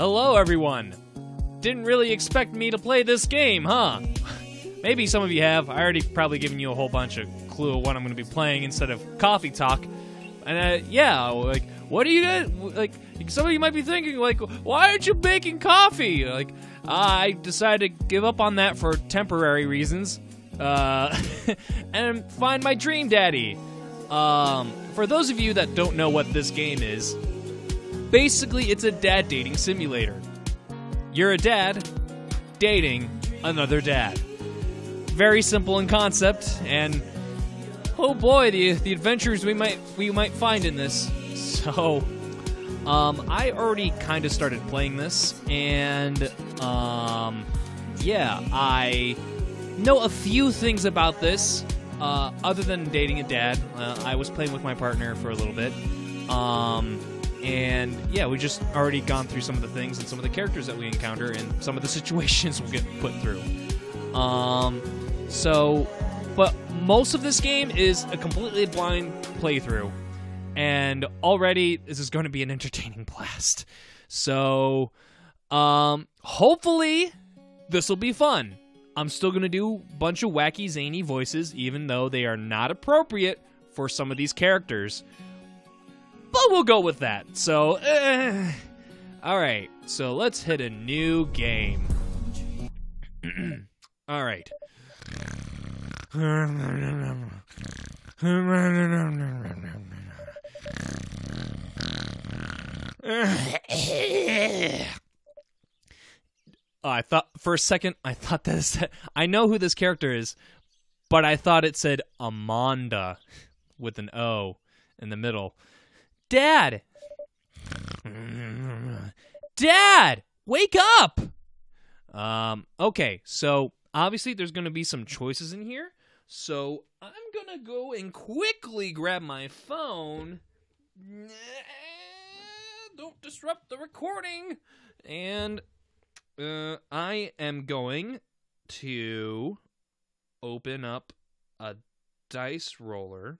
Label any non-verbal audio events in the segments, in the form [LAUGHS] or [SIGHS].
Hello, everyone. Didn't really expect me to play this game, huh? [LAUGHS] Maybe some of you have. I already probably given you a whole bunch of clue of what I'm going to be playing instead of coffee talk. And uh, yeah, like, what are you guys like? Some of you might be thinking, like, why aren't you baking coffee? Like, I decided to give up on that for temporary reasons, uh, [LAUGHS] and find my dream daddy. Um, for those of you that don't know what this game is, basically it's a dad dating simulator. You're a dad dating another dad. Very simple in concept, and oh boy, the the adventures we might we might find in this. [LAUGHS] So, um, I already kind of started playing this, and um, yeah, I know a few things about this. Uh, other than dating a dad, uh, I was playing with my partner for a little bit. Um, and yeah, we just already gone through some of the things and some of the characters that we encounter and some of the [LAUGHS] situations we'll get put through. Um, so, but most of this game is a completely blind playthrough, and already this is going to be an [LAUGHS] entertaining blast. So, um, hopefully, this will be fun. I'm still going to do a bunch of wacky, zany voices, even though they are not appropriate for some of these characters. But we'll go with that. So, eh. all right. So let's hit a new game. [CLEARS THROAT] all right. Oh, I thought for a second I thought this I know who this character is, but I thought it said Amanda with an O in the middle. Dad. Dad, wake up. Um okay, so obviously there's going to be some choices in here. So I'm going to go and quickly grab my phone. Don't disrupt the recording. And uh, I am going to open up a dice roller.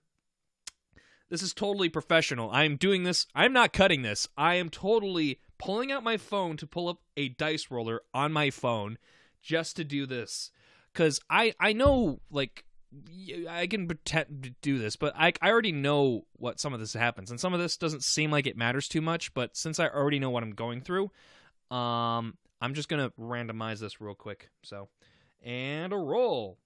This is totally professional. I'm doing this. I'm not cutting this. I am totally pulling out my phone to pull up a dice roller on my phone just to do this cuz I I know like I can pretend to do this, but I I already know what some of this happens and some of this doesn't seem like it matters too much, but since I already know what I'm going through, um I'm just gonna randomize this real quick. So, and a roll.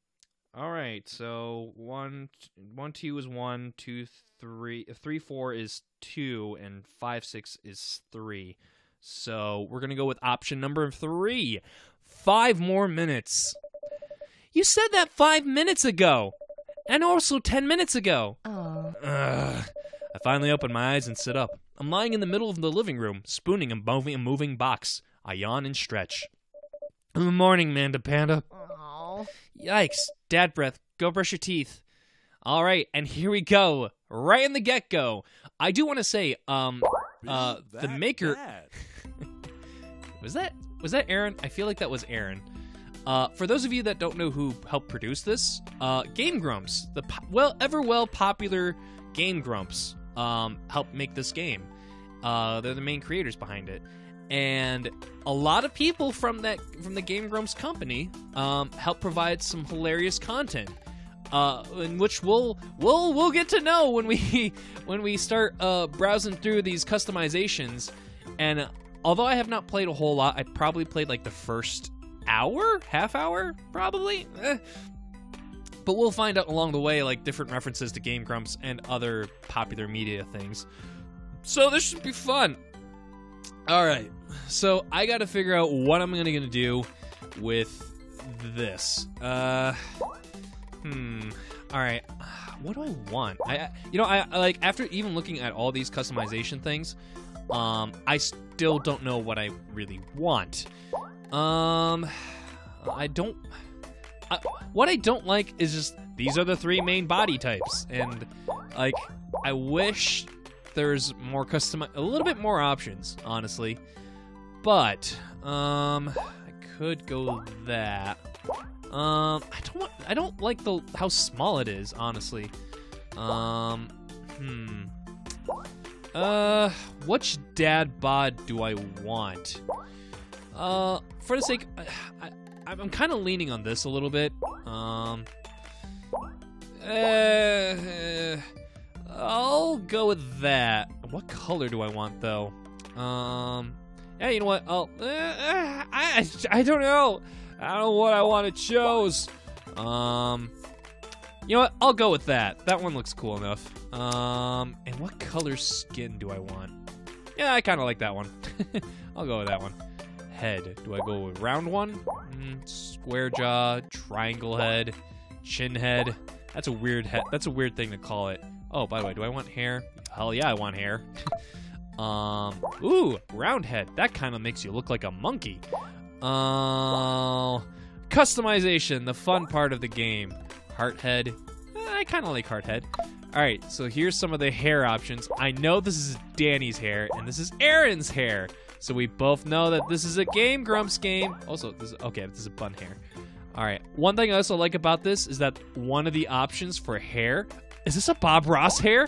All right. So one, one, two is one, two, three, uh, three, four is two, and five, six is three. So we're gonna go with option number three. Five more minutes. You said that five minutes ago, and also ten minutes ago. Oh. Ugh. I finally open my eyes and sit up. I'm lying in the middle of the living room, spooning a moving, a moving box. I yawn and stretch. Good morning, Manda Panda. Oh. Yikes. Dad breath. Go brush your teeth. All right, and here we go. Right in the get go. I do want to say, um, uh, the maker. [LAUGHS] Was that was that Arin? I feel like that was Arin. Uh, for those of you that don't know who helped produce this, uh, Game Grumps, the po- well ever well popular Game Grumps, um, helped make this game. Uh, they're the main creators behind it, and a lot of people from that from the Game Grumps company um, helped provide some hilarious content. Uh, in which we'll we'll we'll get to know when we [LAUGHS] when we start uh, browsing through these customizations. And uh, although I have not played a whole lot, I probably played like the first hour, half hour, probably. Eh. But we'll find out along the way, like different references to Game Grumps and other popular media things. So this should be fun. All right, so I got to figure out what I'm gonna gonna do with this. Uh, hmm. All right, what do I want? I, you know, I I like after even looking at all these customization things, um, I still don't know what I really want. Um, I don't. I, what I don't like is just these are the three main body types, and like I wish there's more custom, a little bit more options, honestly. But um, I could go that. Um, I don't want. I don't like the how small it is, honestly. Um, hmm. Uh, which dad bod do I want? Uh, for the sake, I, I, I'm kind of leaning on this a little bit. Um, uh, I'll go with that. What color do I want though? Um, yeah, you know what? I'll, uh, I, I don't know. I don't know what I want to choose. Um, you know what? I'll go with that. That one looks cool enough. Um, and what color skin do I want? Yeah, I kind of like that one. [LAUGHS] I'll go with that one. Head. Do I go with round one? Mm, square jaw, triangle head, chin head. That's a weird head. That's a weird thing to call it. Oh, by the way, do I want hair? Hell yeah, I want hair. [LAUGHS] um, ooh, round head. That kind of makes you look like a monkey. Uh, customization, the fun part of the game. Heart head. Eh, I kind of like heart head. All right, so here's some of the hair options. I know this is Danny's hair, and this is Arin's hair. So we both know that this is a Game Grumps game. Also, this is, okay, this is a bun hair. All right. One thing I also like about this is that one of the options for hair is this a Bob Ross hair?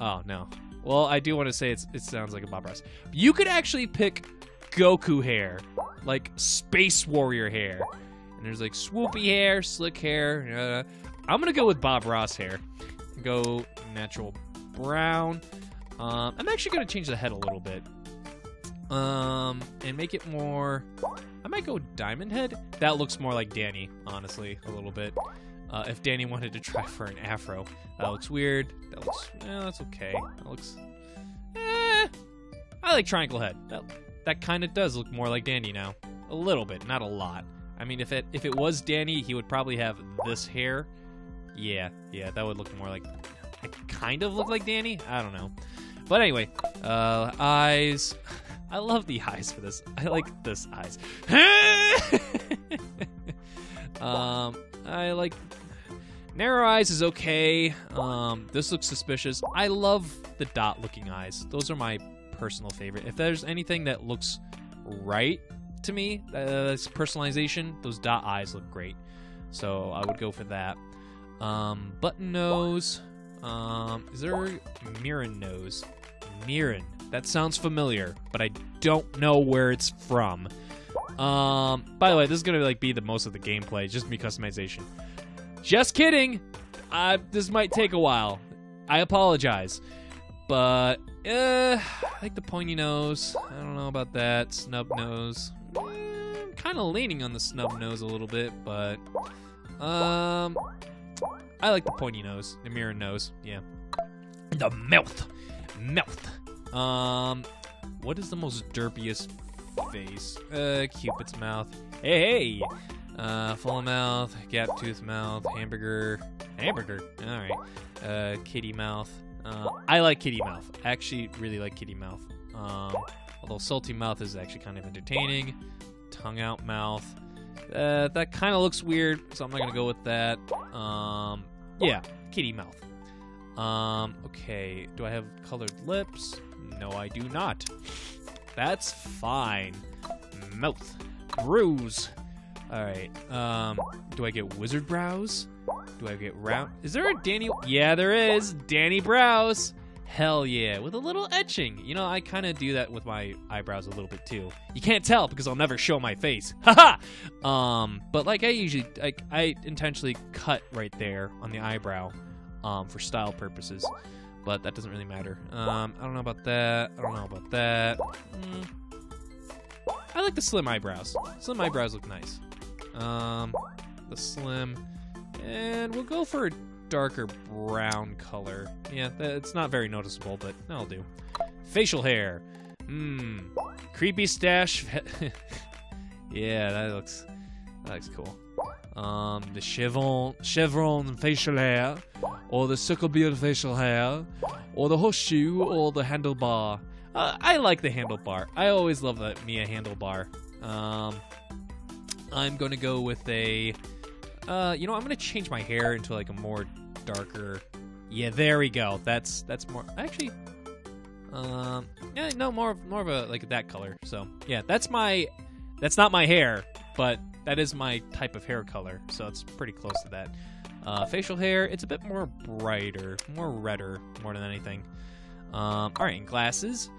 Oh no. Well, I do want to say it sounds like a Bob Ross. You could actually pick Goku hair, like Space Warrior hair, and there's like swoopy hair, slick hair. Uh, I'm gonna go with Bob Ross hair. Go natural brown. Um, I'm actually gonna change the head a little bit. Um, and make it more. I might go diamond head. That looks more like Danny, honestly, a little bit. Uh, if Danny wanted to try for an afro, that looks weird. That looks, eh, that's okay. That looks, eh. I like triangle head. That that kind of does look more like Danny now, a little bit, not a lot. I mean, if it if it was Danny, he would probably have this hair. Yeah, yeah, that would look more like. It kind of look like Danny. I don't know, but anyway, uh, eyes. I love the eyes for this. I like this eyes. [LAUGHS] um, I like narrow eyes is okay. Um, this looks suspicious. I love the dot looking eyes. Those are my personal favorite. If there's anything that looks right to me, uh, personalization. Those dot eyes look great. So I would go for that. Um, button nose. Um, is there Mirren nose? Mirren. That sounds familiar, but I don't know where it's from. Um, by the way, this is gonna like be the most of the gameplay, just me customization. Just kidding. Uh, this might take a while. I apologize, but uh, I like the pointy nose. I don't know about that snub nose. Eh, kind of leaning on the snub nose a little bit, but um, I like the pointy nose, the mirror nose. Yeah, the mouth, mouth. Um, what is the most derpiest face? Uh, Cupid's mouth. Hey, hey! Uh, full mouth, gap tooth mouth, hamburger, hamburger. All right. Uh, kitty mouth. Uh, I like kitty mouth. I actually really like kitty mouth. Um, although salty mouth is actually kind of entertaining. Tongue out mouth. Uh, that kind of looks weird, so I'm not gonna go with that. Um, yeah, kitty mouth. Um, okay. Do I have colored lips? No, I do not. That's fine. Mouth. Bruise. Alright. Um, do I get wizard brows? Do I get round? Is there a Danny? Yeah, there is. Danny Brows. Hell yeah. With a little etching. You know, I kind of do that with my eyebrows a little bit too. You can't tell because I'll never show my face. [LAUGHS] Haha! um, but like I usually, like, I intentionally cut right there on the eyebrow um, for style purposes but that doesn't really matter. Um, I don't know about that. I don't know about that. Mm. I like the slim eyebrows. Slim eyebrows look nice. Um, the slim, and we'll go for a darker brown color. Yeah, it's not very noticeable, but that'll do. Facial hair. Mmm. Creepy stash. [LAUGHS] yeah, that looks that looks cool. Um, the chevron, chevron facial hair, or the sucklebeard facial hair, or the horseshoe, or the handlebar. Uh, I like the handlebar. I always love that Mia handlebar. Um, I'm gonna go with a. Uh, you know, I'm gonna change my hair into like a more darker. Yeah, there we go. That's that's more actually. Um, yeah, no, more more of a like that color. So yeah, that's my. That's not my hair, but that is my type of hair color, so it's pretty close to that. Uh, facial hair, it's a bit more brighter, more redder, more than anything. Um, all right, and glasses.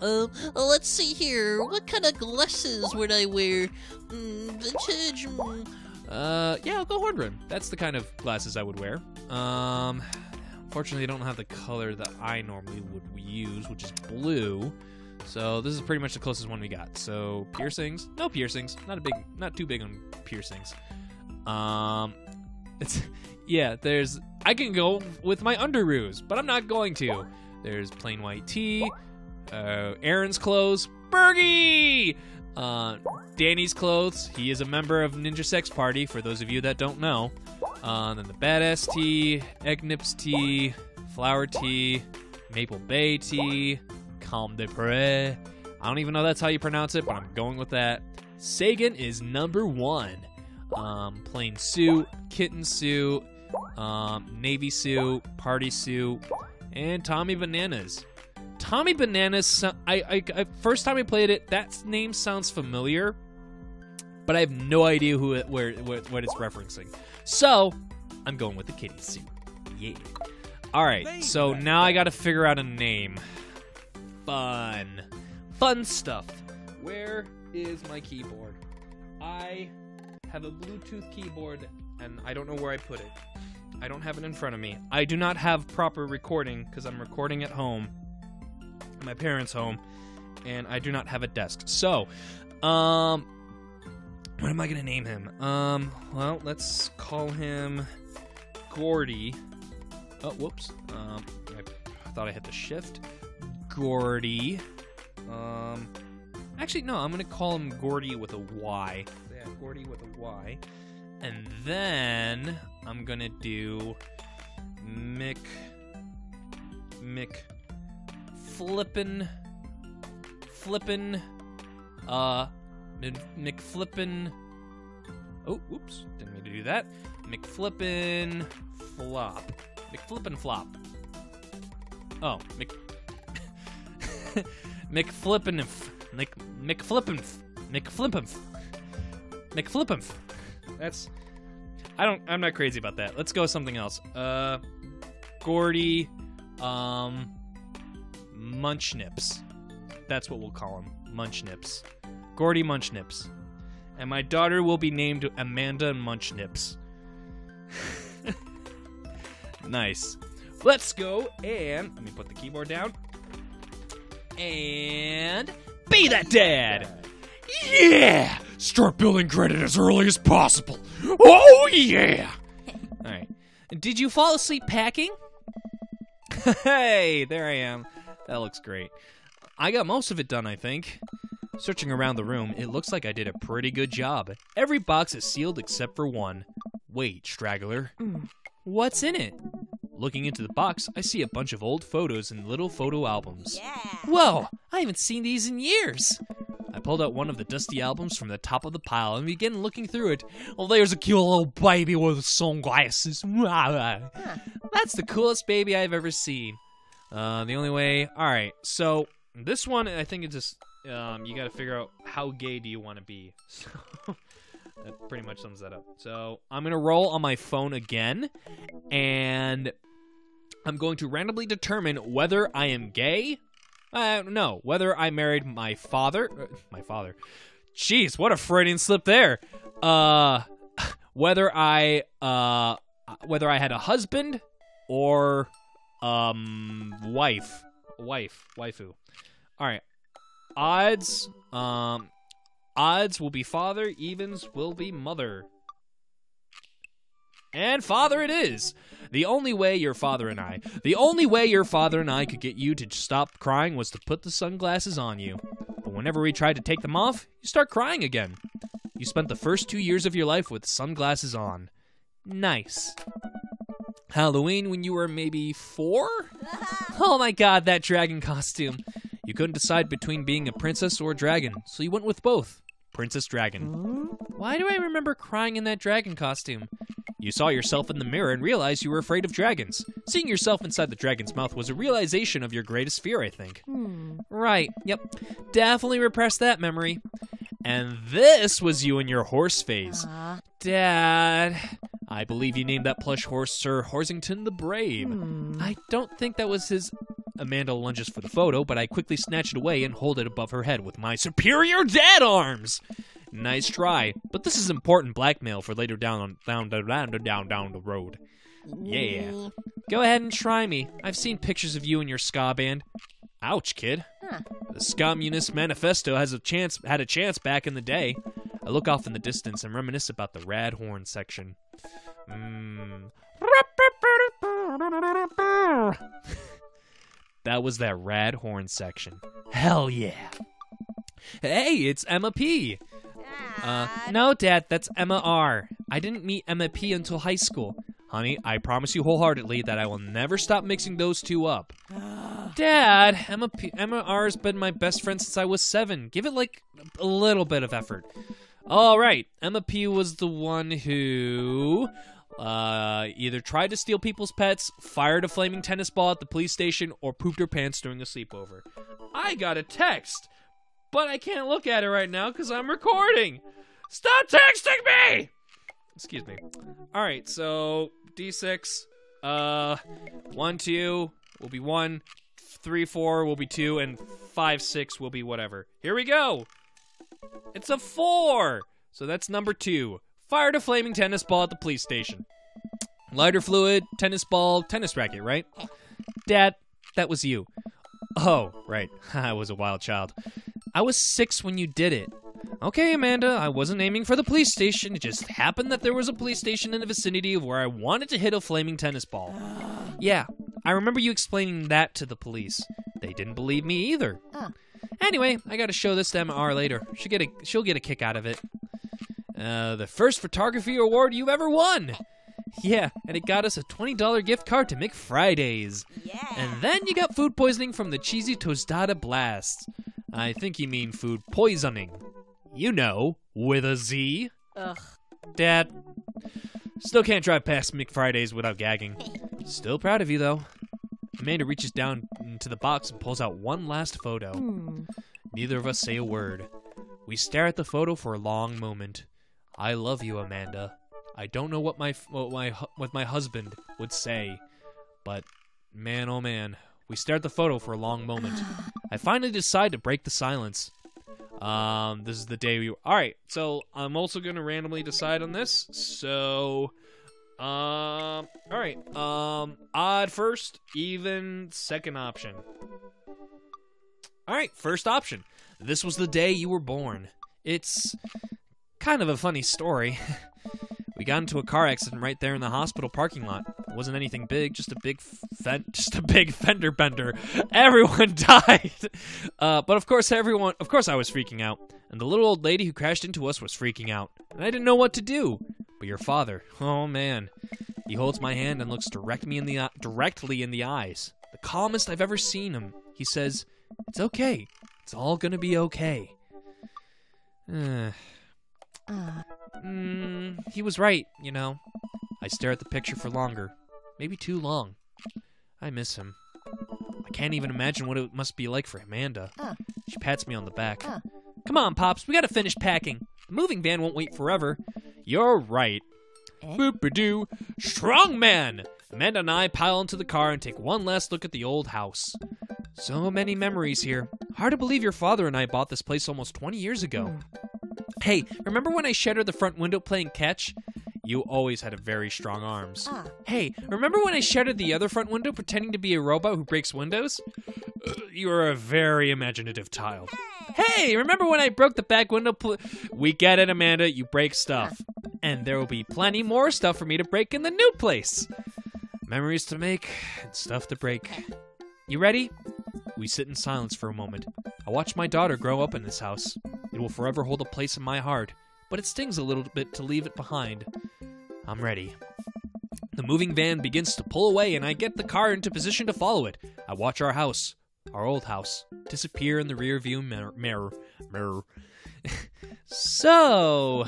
Um, uh, let's see here. What kind of glasses would I wear? Mm, vintage. Mm, Uh, yeah, I'll go horn rim. That's the kind of glasses I would wear. Um, unfortunately, I don't have the color that I normally would use, which is blue. So this is pretty much the closest one we got. So piercings, no piercings. Not a big, not too big on piercings. Um, it's [LAUGHS] yeah. There's I can go with my underoos, but I'm not going to. There's plain white tee, uh, Arin's clothes, Bergie. Uh, Danny's clothes. He is a member of Ninja Sex Party. For those of you that don't know, uh, then the badass tea, egg nips tea, flower tea, maple bay tea, calme de près. I don't even know that's how you pronounce it, but I'm going with that. Sagan is number one. Um, plain suit, kitten suit, um, navy suit, party suit, and Tommy Bananas. Tommy Bananas. I, I, I first time I played it, that name sounds familiar, but I have no idea who it, where, where what it's referencing. So I'm going with the kitty suit. Yeah. All right. So now I got to figure out a name. Fun, fun stuff. Where is my keyboard? I have a Bluetooth keyboard, and I don't know where I put it. I don't have it in front of me. I do not have proper recording because I'm recording at home, my parents' home, and I do not have a desk. So, um, what am I gonna name him? Um, well, let's call him Gordy. Oh, whoops. Um, I, thought I hit the shift. Gordy. Um, actually, no. I'm gonna call him Gordy with a Y. Yeah, Gordy with a Y. And then I'm gonna do Mick. Mick. Flippin. Flippin. Uh. McFlippin. Oh, oops. Didn't mean to do that. McFlippin flop. McFlippin flop. Oh, Mc. [LAUGHS] McFlippin. Mc. McFlippin. McFlippin. McFlippin. That's. I don't. I'm not crazy about that. Let's go with something else. Uh, Gordy. Um. Munchnips. That's what we'll call him. Munchnips. Gordy Munchnips. And my daughter will be named Amanda Munchnips. [LAUGHS] nice. Let's go and let me put the keyboard down. And be that dad. Yeah! Start building credit as early as possible. Oh yeah! All right. Did you fall asleep packing? [LAUGHS] hey, there I am. That looks great. I got most of it done, I think. Searching around the room, it looks like I did a pretty good job. Every box is sealed except for one. Wait, straggler. Mm. What's in it? Looking into the box, I see a bunch of old photos and little photo albums. yeah. Whoa, I haven't seen these in years. I pulled out one of the dusty albums from the top of the pile and began looking through it. Oh, there's a cute little baby with sunglasses. [LAUGHS] That's the coolest baby I've ever seen. Uh, the only way. All right, so this one, I think it's just um, you got to figure out how gay do you want to be. [LAUGHS] So that pretty much sums that up. So I'm gonna roll on my phone again, and I'm going to randomly determine whether I am gay. Uh, no, whether I married my father. uh, my father. Jeez, what a Freudian slip there. Uh, [LAUGHS] whether I uh, whether I had a husband or um wife, wife, waifu. All right. Odds. Um, odds will be father. Evens will be mother. And father it is. The only way your father and I, the only way your father and I could get you to stop crying was to put the sunglasses on you. But whenever we tried to take them off, you start crying again. You spent the first two years of your life with sunglasses on. Nice. Halloween when you were maybe four? [LAUGHS] Oh my god, that dragon costume. You couldn't decide between being a princess or a dragon, so you went with both. Princess Dragon. Why do I remember crying in that dragon costume? You saw yourself in the mirror and realized you were afraid of dragons. Seeing yourself inside the dragon's mouth was a realization of your greatest fear, I think. Hmm. Right, yep. Definitely repressed that memory. And this was you in your horse phase. Aw. Dad, I believe you named that plush horse Sir Horsington the Brave. Hmm. I don't think that was his Amanda lunges for the photo, but I quickly snatch it away and hold it above her head with my superior dad arms. Nice try, but this is important blackmail for later down on down down down down down the road. Yeah. Go ahead and try me. I've seen pictures of you and your ska band. Ouch, kid. Huh. The Scommunist Manifesto has a chance had a chance back in the day. I look off in the distance and reminisce about the rad horn section. Mm. that was that rad horn section. Hell yeah. Hey, it's Emma P. Uh, no, Dad, that's Emma R. I didn't meet Emma P until high school. Honey, I promise you wholeheartedly that I will never stop mixing those two up. [SIGHS] Dad, Emma P- Emma R's been my best friend since I was seven. Give it like a little bit of effort. All right, Emma P was the one who uh, either tried to steal people's pets, fired a flaming tennis ball at the police station, or pooped her pants during a sleepover. I got a text, but I can't look at it right now because I'm recording. Stop texting me! Excuse me. All right, so D6, uh, one, two will be one, three, four will be two, and five, six will be whatever. Here we go. It's a four. So that's number two. Fired a flaming tennis ball at the police station. Lighter fluid, tennis ball, tennis racket, right? Dad, that was you. Oh, right. [LAUGHS] I was a wild child. I was six when you did it. Okay, Amanda, I wasn't aiming for the police station. It just happened that there was a police station in the vicinity of where I wanted to hit a flaming tennis ball. Yeah, I remember you explaining that to the police. They didn't believe me either. Oh. Anyway, I gotta show this to Emma R later. She'll get a she'll get a kick out of it. Uh, the first photography award you've ever won. Yeah, and it got us a $20 gift card to McFridays. Yeah. And then you got food poisoning from the cheesy tostada blast. I think you mean food poisoning. You know, with a Z. Ugh. Dad, still can't drive past McFridays without gagging. Still proud of you, though. Amanda reaches down into the box and pulls out one last photo. Hmm. Neither of us say a word. We stare at the photo for a long moment. I love you, Amanda. I don't know what my what my what my husband would say, but man, oh man, we stare at the photo for a long moment. [SIGHS] I finally decide to break the silence. Um, this is the day we. All right, so I'm also gonna randomly decide on this. So, um, all right, um, odd first, even second option. All right, first option. This was the day you were born. It's kind of a funny story. [LAUGHS] we got into a car accident right there in the hospital parking lot. It wasn't anything big, just a big fen- [LAUGHS] just a big fender bender. Everyone [LAUGHS] died. Uh, but of course everyone of course I was freaking out. And the little old lady who crashed into us was freaking out. And I didn't know what to do. But your father, oh man. He holds my hand and looks direct me in the eye- directly in the eyes. The calmest I've ever seen him. He says, "It's okay. It's all going to be okay." Uh, [SIGHS] Uh, Mm, he was right, you know. I stare at the picture for longer. Maybe too long. I miss him. I can't even imagine what it must be like for Amanda. Huh. She pats me on the back. Huh. Come on, Pops, we gotta finish packing. The moving van won't wait forever. You're right. Eh? Boop-a-doo. Strong man! Amanda and I pile into the car and take one last look at the old house. So many memories here. Hard to believe your father and I bought this place almost 20 years ago. Hey, remember when I shattered the front window playing catch? You always had a very strong arms. ah. Hey, remember when I shattered the other front window pretending to be a robot who breaks windows? Uh, you are a very imaginative child. Hey, remember when I broke the back window? Pl- we get it, Amanda. You break stuff. And there will be plenty more stuff for me to break in the new place. Memories to make and stuff to break. You ready? We sit in silence for a moment. I watch my daughter grow up in this house. It will forever hold a place in my heart, but it stings a little bit to leave it behind. I'm ready. The moving van begins to pull away, and I get the car into position to follow it. I watch our house, our old house, disappear in the rear view mirror. Mirror. mirror. [LAUGHS] so.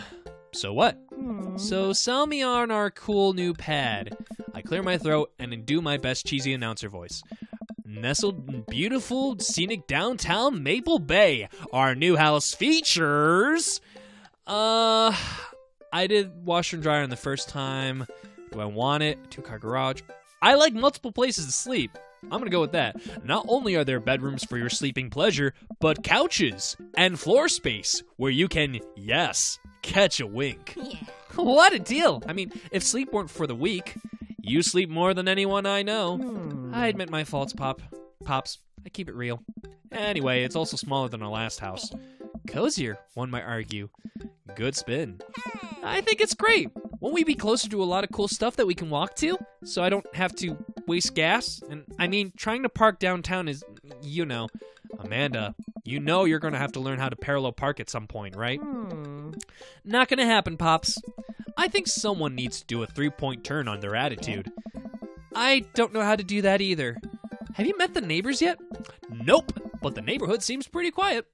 So what? Hmm. So sell me on our cool new pad. I clear my throat and do my best cheesy announcer voice. Nestled in beautiful, scenic downtown Maple Bay, our new house features. Uh, I did washer and dryer on the first time. Do I want it? Two car garage. I like multiple places to sleep. I'm gonna go with that. Not only are there bedrooms for your sleeping pleasure, but couches and floor space where you can, yes, catch a wink. [LAUGHS] what a deal! I mean, if sleep weren't for the weak, you sleep more than anyone I know. Hmm. I admit my faults, Pop. Pops, I keep it real. Anyway, it's also smaller than our last house. Cozier, one might argue. Good spin. I think it's great. Won't we be closer to a lot of cool stuff that we can walk to? So I don't have to waste gas? And I mean, trying to park downtown is, you know. Amanda, you know you're going to have to learn how to parallel park at some point, right? Hmm. Not to happen, Pops. I think someone needs to do a three point turn on their attitude. I don't know how to do that either. Have you met the neighbors yet? Nope, but the neighborhood seems pretty quiet.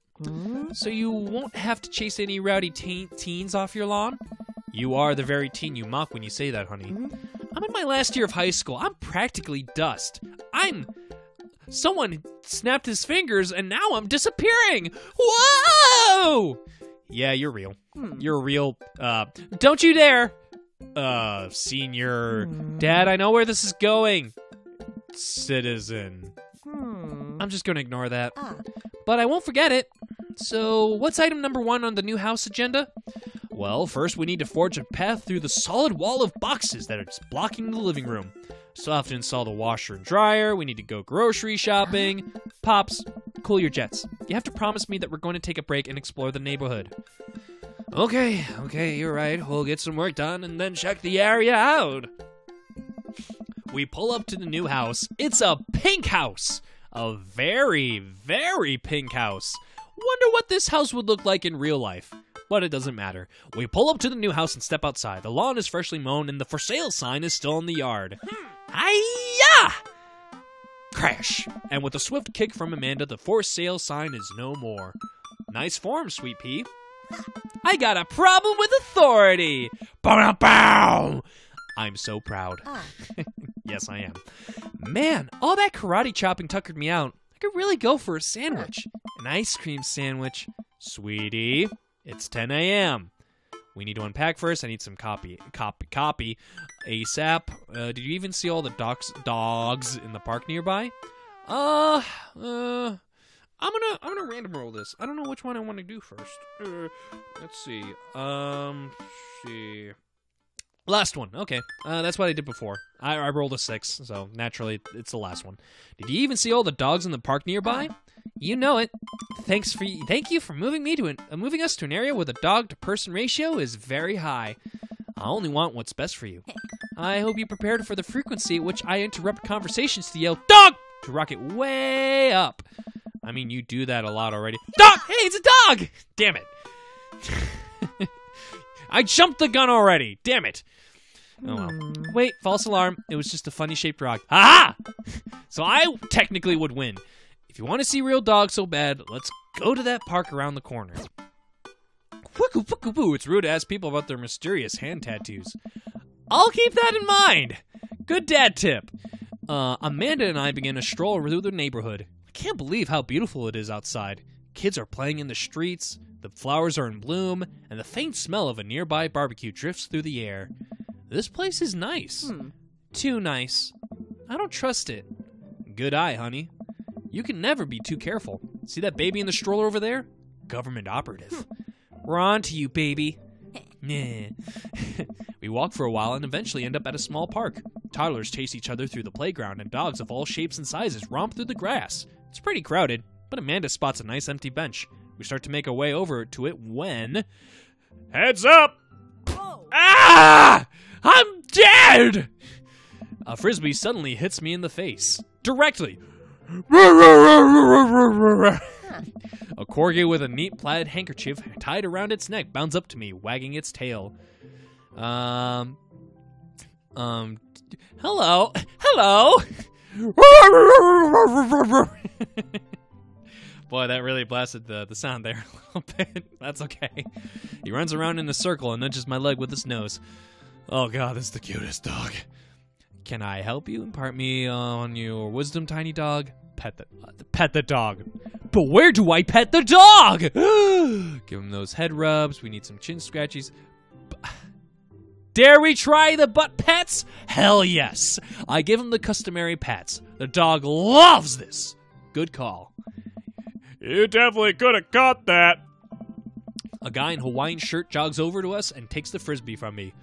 So you won't have to chase any rowdy teen- teens off your lawn? You are the very teen you mock when you say that, honey. I'm in my last year of high school. I'm practically dust. I'm. Someone snapped his fingers and now I'm disappearing! Whoa! Yeah, you're real. You're real. Uh, don't you dare! Uh, senior. Dad, I know where this is going. Citizen. I'm just gonna ignore that. But I won't forget it. So, what's item number one on the new house agenda? Well, first we need to forge a path through the solid wall of boxes that are just blocking the living room. So I have to install the washer and dryer. We need to go grocery shopping. Pops, cool your jets. You have to promise me that we're going to take a break and explore the neighborhood. Okay, okay, you're right. We'll get some work done and then check the area out. We pull up to the new house. It's a pink house. A very, very pink house. Wonder what this house would look like in real life. But it doesn't matter. We pull up to the new house and step outside. The lawn is freshly mown and the for sale sign is still in the yard. Hmm. Hiya! Crash! And with a swift kick from Amanda, the for sale sign is no more. Nice form, Sweet Pea. I got a problem with authority! Bow bow! I'm so proud. Ah. [LAUGHS] yes, I am. Man, all that karate chopping tuckered me out. I could really go for a sandwich. An ice cream sandwich. Sweetie, it's 10 a.m. We need to unpack first. I need some copy, copy, copy, ASAP. Uh, did you even see all the dogs, dogs in the park nearby? Uh, uh, I'm gonna, I'm gonna random roll this. I don't know which one I want to do first. Uh, let's see. Um, let's see. Last one. Okay, uh, that's what I did before. I, I rolled a six, so naturally it's the last one. Did you even see all the dogs in the park nearby? You know it. Thanks for thank you for moving me to an, uh, moving us to an area where the dog to person ratio is very high. I only want what's best for you. I hope you prepared for the frequency at which I interrupt conversations to yell "dog" to rocket way up. I mean, you do that a lot already. Dog! Hey, it's a dog! Damn it. [LAUGHS] I jumped the gun already. Damn it. Oh well. Wait, false alarm. It was just a funny shaped rock. Aha! [LAUGHS] So I technically would win. If you want to see real dogs so bad, let's go to that park around the corner. Wooku boo. It's rude to ask people about their mysterious hand tattoos. I'll keep that in mind. Good dad tip. Uh, Amanda and I began a stroll through the neighborhood. I can't believe how beautiful it is outside. Kids are playing in the streets, the flowers are in bloom, and the faint smell of a nearby barbecue drifts through the air. This place is nice. Too nice. I don't trust it. Good eye, honey. You can never be too careful. See that baby in the stroller over there? Government operative. We're on to you, baby. [LAUGHS] We walk for a while and eventually end up at a small park. Toddlers chase each other through the playground, and dogs of all shapes and sizes romp through the grass. It's pretty crowded, but Amanda spots a nice empty bench. We start to make our way over to it when. Heads up! Ah! I'm dead! A frisbee suddenly hits me in the face. Directly. A corgi with a neat plaid handkerchief tied around its neck bounds up to me, wagging its tail. Um. Um. Hello. Hello. Boy, that really blasted the, the sound there a little [LAUGHS] bit. That's okay. He runs around in a circle and nudges my leg with his nose. Oh god, this is the cutest dog. Can I help you? Impart me on your wisdom, tiny dog. Pet the uh, pet the dog. But where do I pet the dog? [GASPS] Give him those head rubs. We need some chin scratchies. B- [SIGHS] Dare we try the butt pets? Hell yes. I give him the customary pats. The dog loves this. Good call. You definitely could have caught that. A guy in Hawaiian shirt jogs over to us and takes the frisbee from me.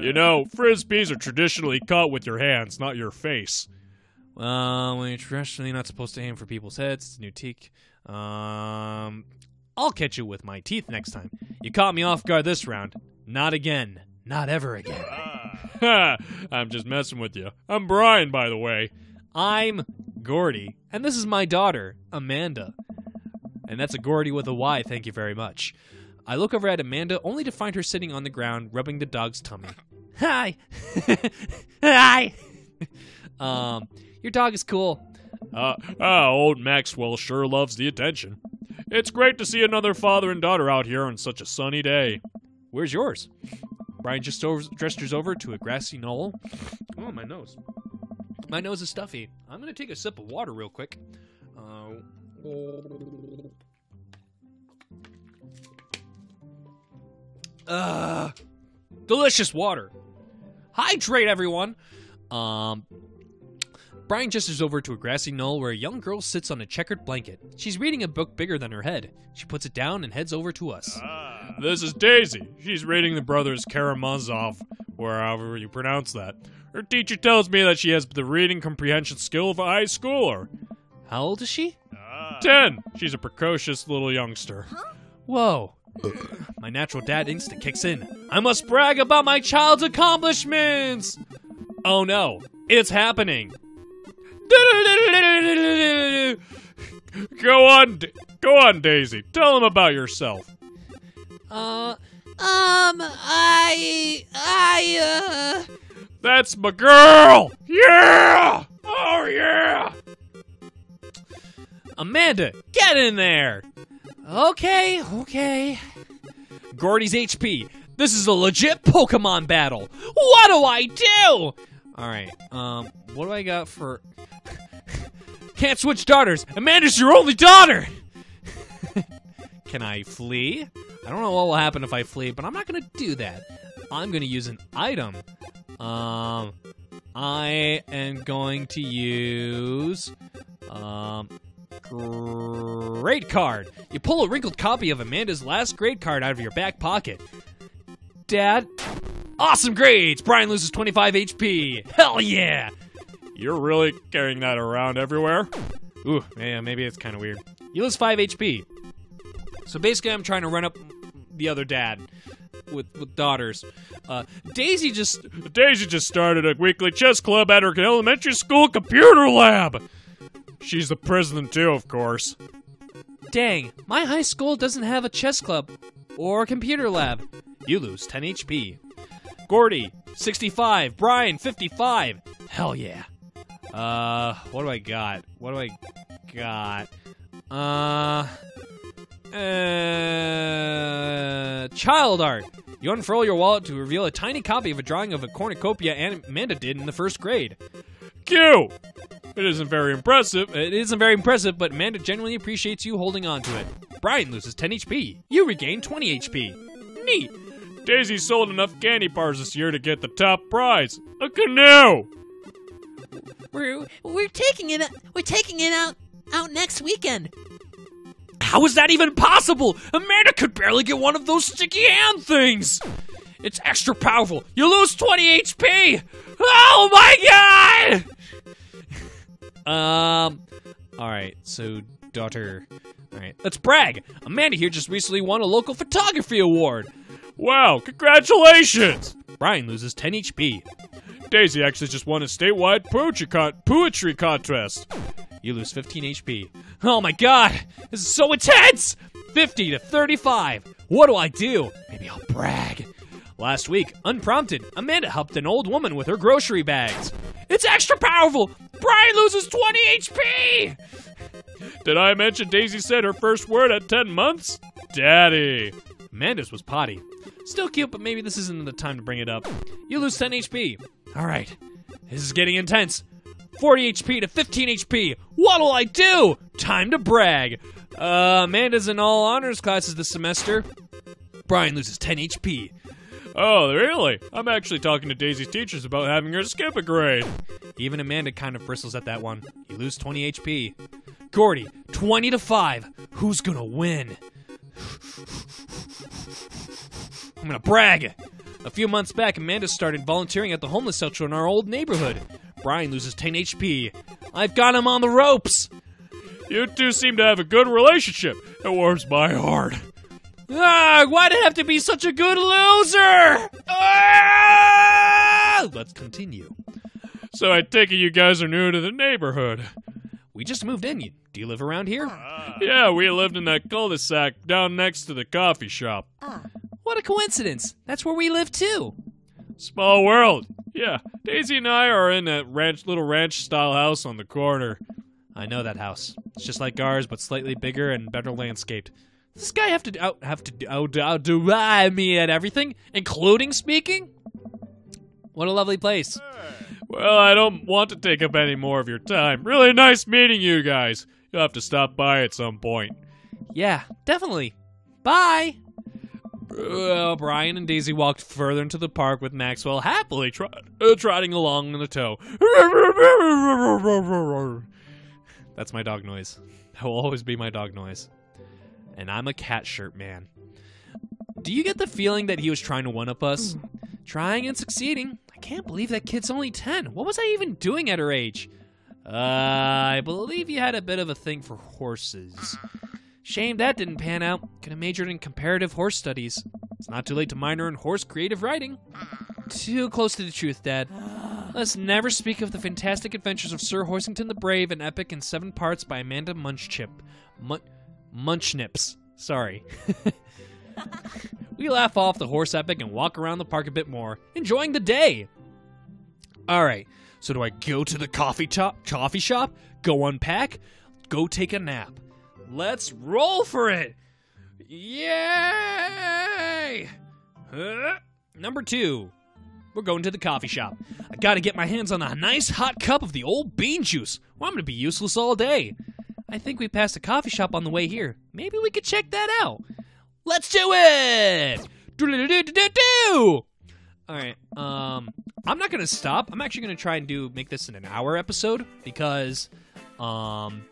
You know, frisbees are traditionally caught with your hands, not your face. Well, when you're traditionally not supposed to aim for people's heads, it's a new teak. Um, I'll catch you with my teeth next time. You caught me off guard this round. Not again. Not ever again. Ha! [LAUGHS] I'm just messing with you. I'm Brian, by the way. I'm Gordy, and this is my daughter, Amanda. And that's a Gordy with a Y, thank you very much. I look over at Amanda only to find her sitting on the ground rubbing the dog's tummy. [LAUGHS] Hi. [LAUGHS] Hi. um, your dog is cool. Uh, ah, old Maxwell sure loves the attention. It's great to see another father and daughter out here on such a sunny day. Where's yours? Brian just over, gestures over to a grassy knoll. Oh, my nose. My nose is stuffy. I'm gonna take a sip of water real quick. Uh, uh, delicious water. Hydrate, everyone. Um, Brian gestures over to a grassy knoll where a young girl sits on a checkered blanket. She's reading a book bigger than her head. She puts it down and heads over to us. This is Daisy. She's reading the brothers Karamazov, or however you pronounce that. Her teacher tells me that she has the reading comprehension skill of a high schooler. How old is she? Ten. She's a precocious little youngster. Whoa. My natural dad instinct kicks in. I must brag about my child's accomplishments. Oh no, it's happening. Go on, go on, Daisy. Tell him about yourself. Uh, Um, I, I, uh, That's my girl. Yeah. Oh yeah. Amanda, get in there. Okay, okay. Gordy's HP. This is a legit Pokemon battle. What do I do? All right. Um, what do I got for? [LAUGHS] Can't switch daughters. Amanda's your only daughter. [LAUGHS] Can I flee? I don't know what will happen if I flee, but I'm not gonna do that. I'm gonna use an item. Um, I am going to use um great card. You pull a wrinkled copy of Amanda's last grade card out of your back pocket. Dad, awesome grades. Brian loses 25 HP. Hell yeah. You're really carrying that around everywhere? Ooh, yeah, maybe it's kind of weird. You lose 5 HP. So basically, I'm trying to run up the other dad with with daughters. Uh, Daisy just Daisy just started a weekly chess club at her elementary school computer lab. She's the president too, of course. Dang, my high school doesn't have a chess club or a computer lab. You lose 10 HP. Gordy, 65. Brian, 55. Hell yeah. Uh, what do I got? What do I got? Uh, uh, child art. You unfurl your wallet to reveal a tiny copy of a drawing of a cornucopia Amanda did in the first grade. Q. It isn't very impressive. It isn't very impressive, but Amanda genuinely appreciates you holding on to it. Brian loses 10 HP. You regain 20 HP. Neat. Daisy sold enough candy bars this year to get the top prize, a canoe. we're, we're taking it, we're taking it out, out next weekend. How is that even possible? Amanda could barely get one of those sticky hand things. It's extra powerful. You lose 20 HP. Oh my god! Um, all right. So, daughter. All right, let's brag. Amanda here just recently won a local photography award. Wow, congratulations! Brian loses 10 HP. Daisy actually just won a statewide poetry, con- poetry contest. You lose 15 HP. Oh my god! This is so intense! 50 to 35. What do I do? Maybe I'll brag. Last week, unprompted, Amanda helped an old woman with her grocery bags. It's extra powerful! Brian loses 20 HP! Did I mention Daisy said her first word at 10 months? Daddy. Amanda's was potty. Still cute, but maybe this isn't the time to bring it up. You lose 10 HP. Alright, this is getting intense. 40 HP to 15 HP. What'll I do? Time to brag. Uh, Amanda's in all honors classes this semester. Brian loses 10 HP. Oh, really? I'm actually talking to Daisy's teachers about having her skip a grade. Even Amanda kind of bristles at that one. You lose 20 HP. Gordy, 20 to 5. Who's gonna win? I'm gonna brag. A few months back, Amanda started volunteering at the homeless shelter in our old neighborhood. Brian loses 10 HP. I've got him on the ropes. You two seem to have a good relationship. It warms my heart. Ah, why'd it have to be such a good loser? Ah! Let's continue. So I take it you guys are new to the neighborhood. We just moved in. You, do you live around here? Yeah, we lived in that cul-de-sac down next to the coffee shop. What a coincidence. That's where we live too. Small world. Yeah, Daisy and I are in that ranch, little ranch-style house on the corner. I know that house. It's just like ours, but slightly bigger and better landscaped. Does this guy have to out have to out outdo me at everything, including speaking? What a lovely place. Well, I don't want to take up any more of your time. Really nice meeting you guys. You'll have to stop by at some point. Yeah, definitely. Bye. Well, Brian and Daisy walked further into the park with Maxwell happily uh, trotting along in a tow. [LAUGHS] That's my dog noise. That will always be my dog noise. And I'm a cat shirt man. Do you get the feeling that he was trying to one up us? Trying and succeeding. I can't believe that kid's only 10. What was I even doing at her age? Uh, I believe you had a bit of a thing for horses. Shame that didn't pan out. Could have majored in comparative horse studies. It's not too late to minor in horse creative writing. Too close to the truth, Dad. Let's never speak of the fantastic adventures of Sir Horsington the Brave, an epic in seven parts by Amanda Munchchip. Mun- Munchnips. Sorry. [LAUGHS] we laugh off the horse epic and walk around the park a bit more, enjoying the day. All right. So do I go to the coffee top coffee shop, go unpack, go take a nap? Let's roll for it. Yay! Huh? Number 2. We're going to the coffee shop. I got to get my hands on a nice hot cup of the old bean juice. Well, I'm going to be useless all day. I think we passed a coffee shop on the way here. Maybe we could check that out. Let's do it! All right. Um, I'm not gonna stop. I'm actually gonna try and do make this in an hour episode because, um,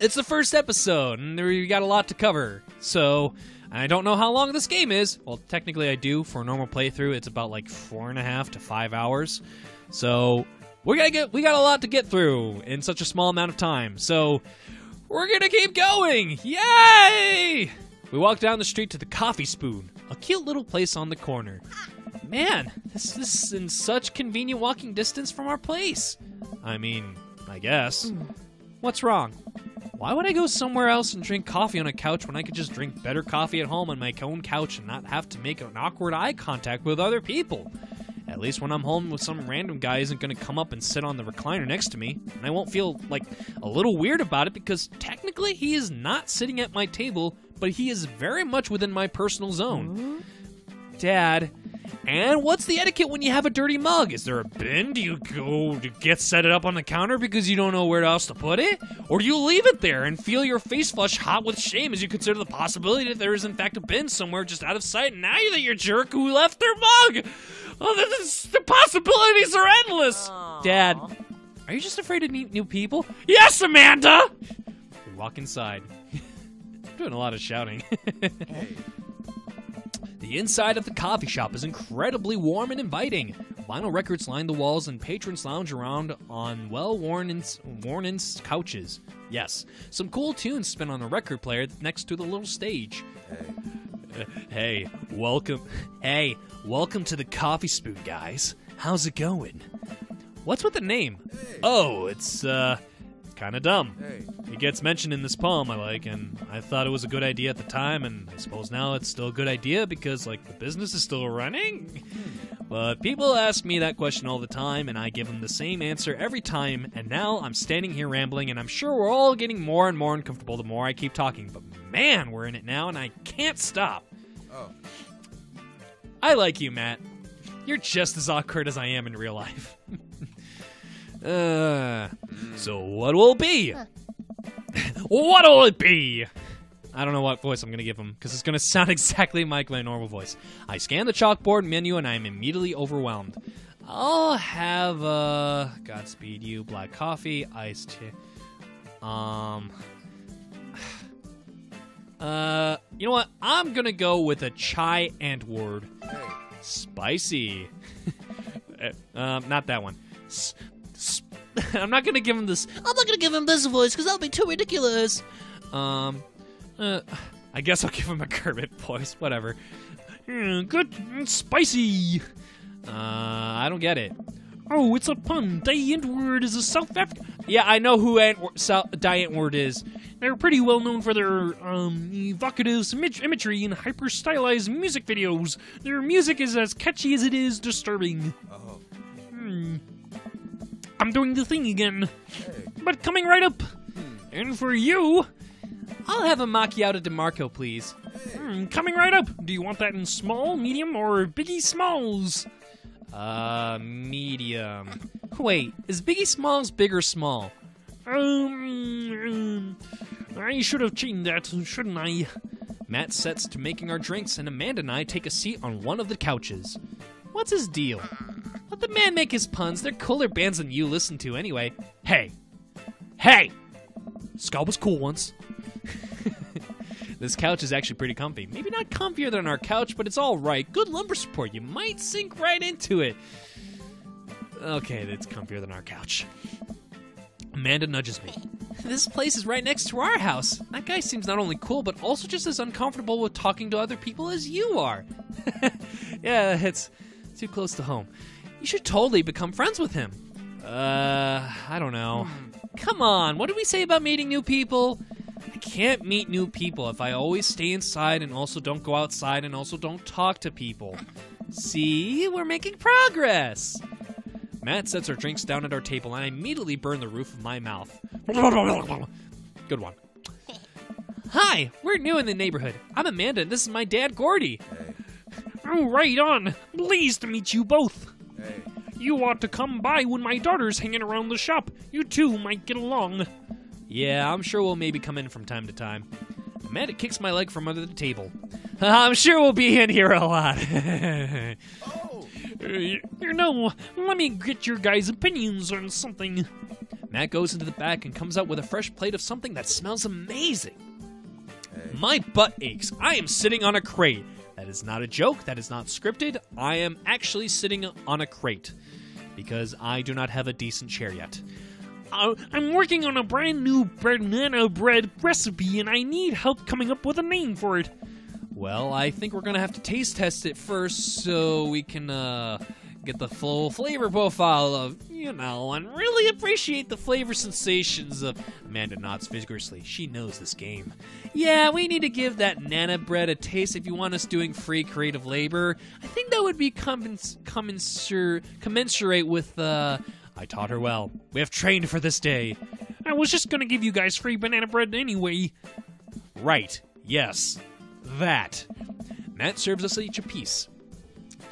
it's the first episode and we got a lot to cover. So I don't know how long this game is. Well, technically I do. For a normal playthrough, it's about like four and a half to five hours. So we're gonna get we got a lot to get through in such a small amount of time. So we're gonna keep going. Yay! We walk down the street to the Coffee Spoon, a cute little place on the corner. Man, this, this is in such convenient walking distance from our place. I mean, I guess. What's wrong? Why would I go somewhere else and drink coffee on a couch when I could just drink better coffee at home on my own couch and not have to make an awkward eye contact with other people? At least when I'm home with some random guy isn't going to come up and sit on the recliner next to me, and I won't feel like a little weird about it because technically he is not sitting at my table, but he is very much within my personal zone. Mm-hmm. Dad, and what's the etiquette when you have a dirty mug? Is there a bin? Do you go to get set it up on the counter because you don't know where else to put it? Or do you leave it there and feel your face flush hot with shame as you consider the possibility that there is in fact a bin somewhere just out of sight now that you're the jerk who left their mug? Oh, this is, the possibilities are endless! Dad, are you just afraid to meet new people? Yes, Amanda! We walk inside. [LAUGHS] Doing a lot of shouting. [LAUGHS] The inside of the coffee shop is incredibly warm and inviting. Vinyl records line the walls, and patrons lounge around on well-worn in, worn in couches. Yes, some cool tunes spin on a record player next to the little stage. Uh, [LAUGHS] hey, welcome. Hey, welcome to the Coffee Spoon, guys. How's it going? What's with the name? Oh, it's uh, kind of dumb. It gets mentioned in this poem I like, and I thought it was a good idea at the time, and I suppose now it's still a good idea because, like, the business is still running. Hmm. But people ask me that question all the time, and I give them the same answer every time, and now I'm standing here rambling, and I'm sure we're all getting more and more uncomfortable the more I keep talking. But man, we're in it now, and I can't stop. Oh. I like you, Mat. You're just as awkward as I am in real life. [LAUGHS] uh, so what will it be? what will it be? I don't know what voice I'm gonna give him because it's gonna sound [LAUGHS] exactly like my normal voice. I scan the chalkboard menu and I am immediately overwhelmed. I'll have uh, Godspeed you, black coffee, iced tea. Um, [SIGHS] uh, you know what? I'm gonna go with a chai and word. Spicy. [LAUGHS] Uh, um, not that one. [LAUGHS] I'm not gonna give him this. I'm not gonna give him this voice because that'll be too ridiculous. Um, uh, I guess I'll [LAUGHS] give him a Kermit voice. Whatever. Mm, good, mm, spicy. Uh, I don't get it. Oh, it's a pun. Die Antwoord is a South African. Yeah, I know who Ant- South- Word is. They're pretty well known for their um, evocative imagery and hyper stylized music videos. Their music is as catchy as it is disturbing. Oh. Hmm. I'm doing the thing again. But coming right up. And for you, I'll have a macchiato DeMarco, please. Hmm, coming right up. Do you want that in small, medium, or Biggie Smalls? Uh, medium. Wait, is Biggie Smalls big or small? Um, um, I should have changed that, shouldn't I? Mat sets to making our drinks, and Amanda and I take a seat on one of the couches. What's his deal? Let the man make his puns. They're cooler bands than you listen to anyway. Hey. Hey! Skull was cool once. [LAUGHS] this couch is actually pretty comfy. Maybe not comfier than our couch, but it's all right. Good lumbar support. You might sink right into it. Okay, that's comfier than our couch. Amanda nudges me. This place is right next to our house. That guy seems not only cool, but also just as uncomfortable with talking to other people as you are. [LAUGHS] yeah, it's too close to home. You should totally become friends with him. Uh, I don't know. Come on, what did we say about meeting new people? I can't meet new people if I always stay inside and also don't go outside and also don't talk to people. See, we're making progress. Matt sets our drinks down at our table and I immediately burn the roof of my mouth. Good one. Hi, we're new in the neighborhood. I'm Amanda and this is my dad, Gordy. Oh, right on. Pleased to meet you both. Hey. You ought to come by when my daughter's hanging around the shop. You two might get along. Yeah, I'm sure we'll maybe come in from time to time. Amanda kicks my leg from under the table. [LAUGHS] I'm sure we'll be in here a lot. [LAUGHS] Oh. You know, let me get your guys' opinions on something. Mat goes into the back and comes out with a fresh plate of something that smells amazing. My butt aches. I am sitting on a crate. That is not a joke. That is not scripted. I am actually sitting on a crate because I do not have a decent chair yet. Uh, I'm working on a brand new banana bread recipe and I need help coming up with a name for it. Well, I think we're gonna have to taste test it first so we can uh, get the full flavor profile of, you know, and really appreciate the flavor sensations of. Amanda nods vigorously. She knows this game. Yeah, we need to give that Nana bread a taste if you want us doing free creative labor. I think that would be commens- commensur- commensurate with, uh. I taught her well. We have trained for this day. I was just gonna give you guys free banana bread anyway. Right. Yes. That. Mat serves us each a piece.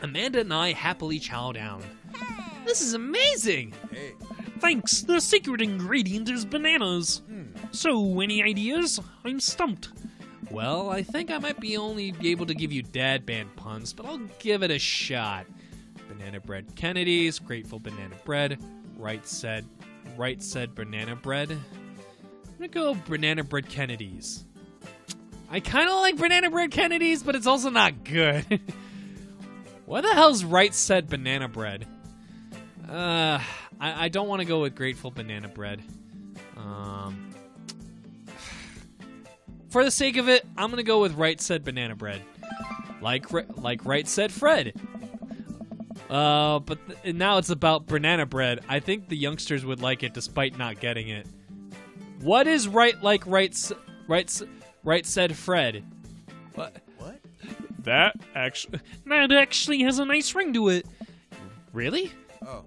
Amanda and I happily chow down. Hmm. This is amazing! Hey. Thanks, the secret ingredient is bananas. Hmm. So, any ideas? I'm stumped. Well, I think I might be only able to give you dad band puns, but I'll give it a shot. Banana bread Kennedy's, grateful banana bread. Right said, right said banana bread. I'm gonna go banana bread Kennedy's. I kind of like banana bread Kennedy's, but it's also not good. [LAUGHS] what the hell's right said banana bread? Uh, I, I don't want to go with grateful banana bread. Um, [SIGHS] for the sake of it, I'm gonna go with right said banana bread, like like right said Fred. Uh, but th- now it's about banana bread. I think the youngsters would like it despite not getting it. What is right like right right right said Fred? What? That actually, that actually has a nice ring to it. Really? Oh.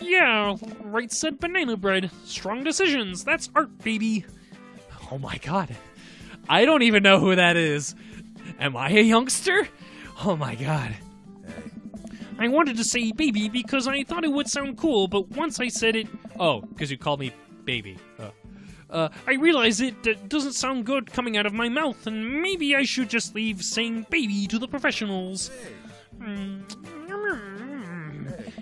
Yeah, right said banana bread. Strong decisions. That's art, baby. Oh my god. I don't even know who that is. Am I a youngster? Oh my god. I wanted to say baby because I thought it would sound cool, but once I said it, Oh, because you called me baby. Oh. Uh, I realize it uh, doesn't sound good coming out of my mouth, and maybe I should just leave saying baby to the professionals. Mm.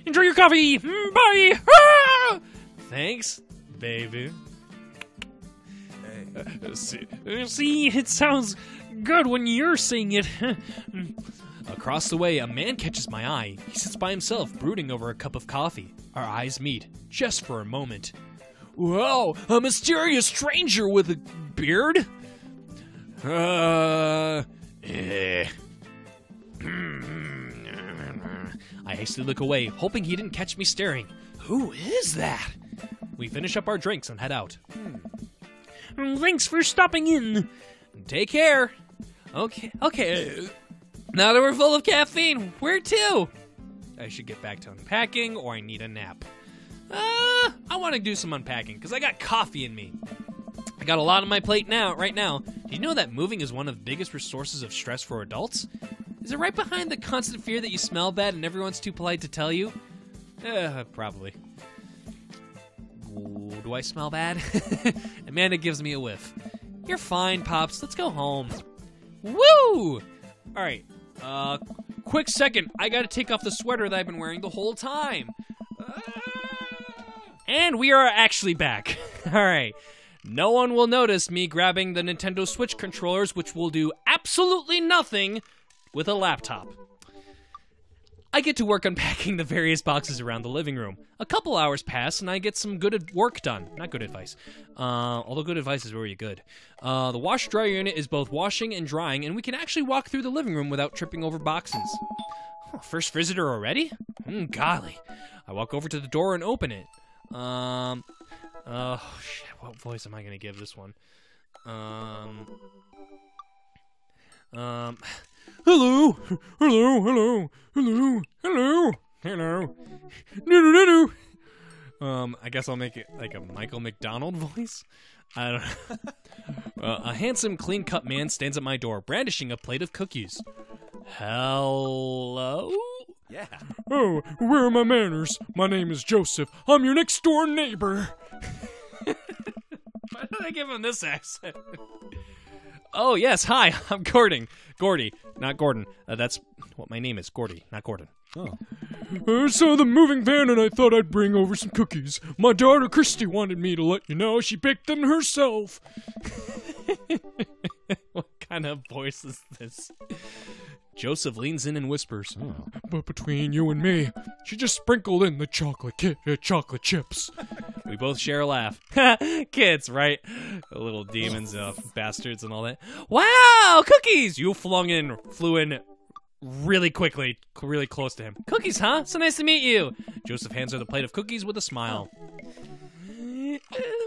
Enjoy your coffee. Mm, Bye. Ah! Thanks, baby. Uh, see, uh, see, it sounds good when you're saying it. [LAUGHS] Across the way, a man catches my eye. He sits by himself, brooding over a cup of coffee. Our eyes meet, just for a moment. Whoa, a mysterious stranger with a beard? Uh. Eh. I hastily look away, hoping he didn't catch me staring. Who is that? We finish up our drinks and head out. Mm, Thanks for stopping in. Take care. Okay, okay. Now that we're full of caffeine, where to? I should get back to unpacking, or I need a nap. Uh, I want to do some unpacking because I got coffee in me. I got a lot on my plate now. Right now, do you know that moving is one of the biggest sources of stress for adults? Is it right behind the constant fear that you smell bad and everyone's too polite to tell you? Uh, probably. Ooh, do I smell bad? [LAUGHS] Amanda gives me a whiff. You're fine, Pops. Let's go home. Woo! All right. Uh, quick second. I gotta take off the sweater that I've been wearing the whole time. Ah! And we are actually back. [LAUGHS] All right. No one will notice me grabbing the Nintendo Switch controllers, which will do absolutely nothing with a laptop. I get to work unpacking the various boxes around the living room. A couple hours pass, and I get some good work done. Not good advice. Uh, although good advice is really good. Uh, the wash dryer unit is both washing and drying, and we can actually walk through the living room without tripping over boxes. First visitor already? Mm, golly. I walk over to the door and open it. Um. Oh, shit. What voice am I going to give this one? Um. Um. Hello, hello, hello, hello, hello, hello. No, no, Um, I guess I'll make it like a Michael McDonald voice. I don't know. [LAUGHS] uh, a handsome, clean cut man stands at my door, brandishing a plate of cookies. Hello? Yeah. Oh, where are my manners? My name is Joseph. I'm your next door neighbor. [LAUGHS] Why did I give him this accent? oh, yes. Hi, [LAUGHS] I'm Gordon. Gordy, not Gordon. Uh, that's what my name is Gordy, not Gordon. I saw the moving van and I thought I'd bring over some cookies. My daughter Christy wanted me to let you know she baked them herself. [LAUGHS] what kind of voice is this? Joseph leans in and whispers. But between you and me, she just sprinkled in the chocolate ki- uh, chocolate chips. We both share a laugh. [LAUGHS] Kids, right? The little demons, uh, bastards, and all that. Wow, cookies! You flung in, flew in really quickly, really close to him. Cookies, huh? So nice to meet you. Joseph hands her the plate of cookies with a smile.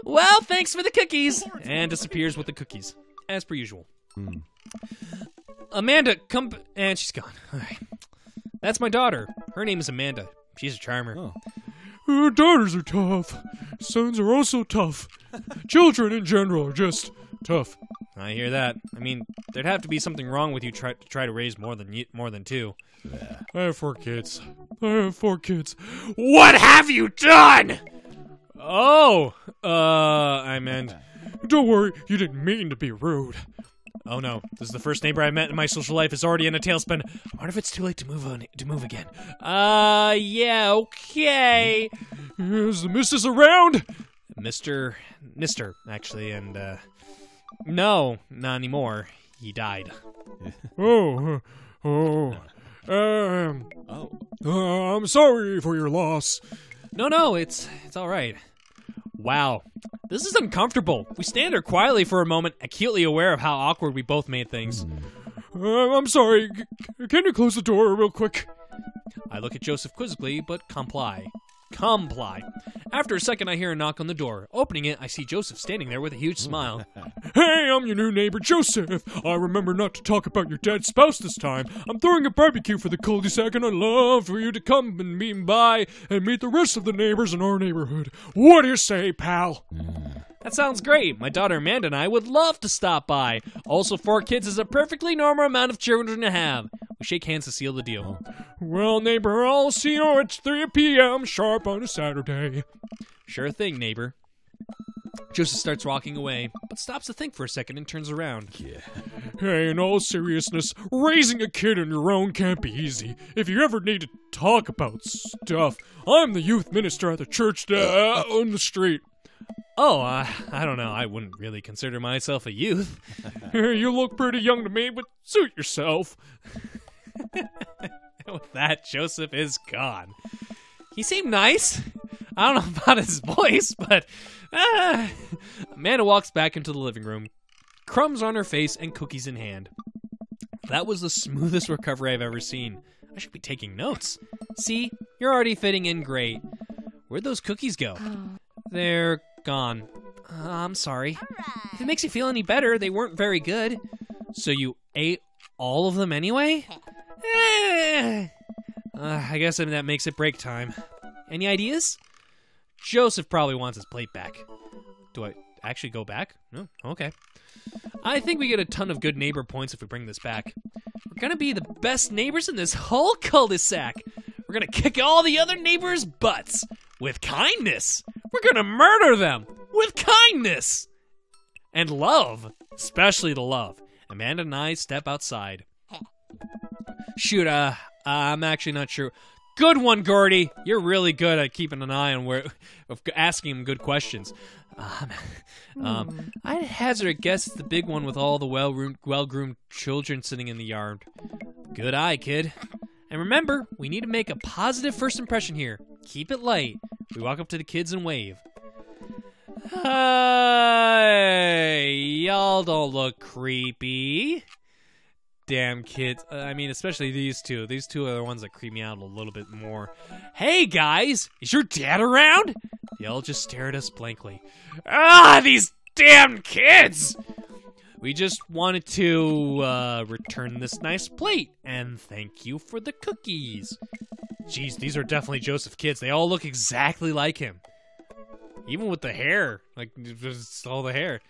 Well, thanks for the cookies. And disappears with the cookies, as per usual. Amanda, come. b- And she's gone. [LAUGHS] All right. That's my daughter. Her name is Amanda. She's a charmer. Uh, daughters are tough. Sons are also tough. Children in general are just tough. I hear that. I mean, there'd have to be something wrong with you try to try to raise more than y- more than two. Yeah. I have four kids. I have four kids. What have you done? Oh, uh, I meant. Don't worry, you didn't mean to be rude. Oh no, this is the first neighbor I met in my social life is already in a tailspin. I wonder if it's too late to move on to move again. Uh, yeah, okay. Is the missus around? Mister, Mister, actually, and uh, no, not anymore. He died. [LAUGHS] Oh, oh. Um, Oh. uh, I'm sorry for your loss. No, no, it's it's all right. Wow, this is uncomfortable. We stand there quietly for a moment, acutely aware of how awkward we both made things. Uh, I'm sorry. C- can you close the door real quick? I look at Joseph quizzically, but comply. Comply. After a second, I hear a knock on the door. Opening it, I see Joseph standing there with a huge smile. [LAUGHS] Hey, I'm your new neighbor, Joseph. I remember not to talk about your dead spouse this time. I'm throwing a barbecue for the cul-de-sac, and I'd love for you to come and meet by and meet the rest of the neighbors in our neighborhood. What do you say, pal? Hmm. That sounds great. My daughter Amanda and I would love to stop by. Also, four kids is a perfectly normal amount of children to have. We shake hands to seal the deal. Well, neighbor, I'll see you at 3 p.m. sharp on a Saturday. Sure thing, neighbor. Joseph starts walking away, but stops to think for a second and turns around. Yeah. Hey, in all seriousness, raising a kid on your own can't be easy. If you ever need to talk about stuff, I'm the youth minister at the church down the street. Oh, uh, I don't know. I wouldn't really consider myself a youth. [LAUGHS] You look pretty young to me, but suit yourself. [LAUGHS] With that, Joseph is gone. He seemed nice. I don't know [LAUGHS] about his voice, but uh, Amanda walks back into the living room, crumbs on her face and cookies in hand. That was the smoothest recovery I've ever seen. I should be taking notes. See, you're already fitting in great. Where'd those cookies go? They're gone. Uh, I'm sorry. If it makes you feel any better, they weren't very good. So you ate all of them anyway? [LAUGHS] Eh. Uh, I guess that makes it break time. Any ideas? Joseph probably wants his plate back. Do I actually go back? No? Okay. I think we get a ton of good neighbor points if we bring this back. We're gonna be the best neighbors in this whole cul-de-sac. We're gonna kick all the other neighbors' butts with kindness. We're gonna murder them with kindness and love, especially the love. Amanda and I step outside. Shoot, uh, I'm actually not sure. Good one, Gordy. You're really good at keeping an eye on where, of asking him good questions. Um, um, I'd hazard a guess it's the big one with all the well well groomed children sitting in the yard. Good eye, kid. And remember, we need to make a positive first impression here. Keep it light. We walk up to the kids and wave. Hey, y'all don't look creepy. Damn kids. Uh, I mean, especially these two. These two are the ones that creep me out a little bit more. Hey, guys, is your dad around? They all just stare at us blankly. Ah, these damn kids! We just wanted to uh, return this nice plate and thank you for the cookies. Jeez, these are definitely Joseph kids. They all look exactly like him. Even with the hair. Like, just all the hair.